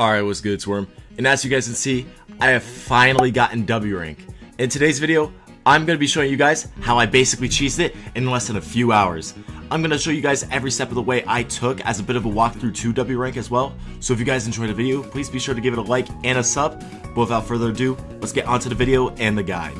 Alright, what's good, Swarm? And as you guys can see, I have finally gotten W rank. In today's video, I'm going to be showing you guys how I basically cheesed it in less than a few hours. I'm going to show you guys every step of the way I took as a bit of a walkthrough to W rank as well. So if you guys enjoyed the video, please be sure to give it a like and a sub. But without further ado, let's get onto the video and the guide.